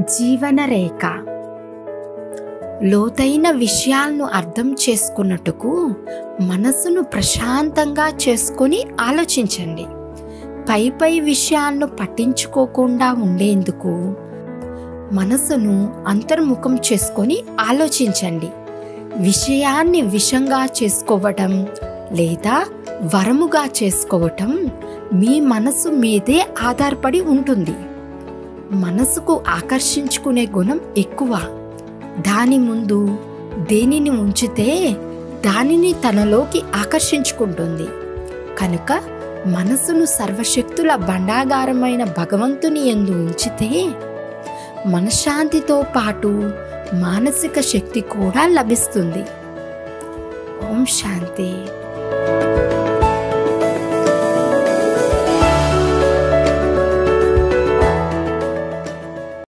జీవన రేఖ లోతైన విషయాలను అర్థం చేసుకున్నట్టుకు మనసును ప్రశాంతంగా చేసుకొని ఆలోచించండి. పై పై విషయాలను పట్టించుకోకుండా ఉండేందుకు మనసును అంతర్ముఖం చేసుకొని ఆలోచించండి. విషయాన్ని విషంగా చేసుకోవటం లేదా వరముగా చేసుకోవటం మీ మనసు మీదే ఆధారపడి ఉంటుంది. మనసుకు ఆకర్షించుకునే గుణం ఎక్కువ. దాని ముందు దేనిని ఉంచితే దానిని తనలోకి ఆకర్షించుకుంటుంది. కనుక మనసును సర్వశక్తుల భండాగారమైన భగవంతుని ఎందు ఉంచితే మనశ్శాంతితో పాటు మానసిక శక్తి కూడా లభిస్తుంది. ఓం శాంతి.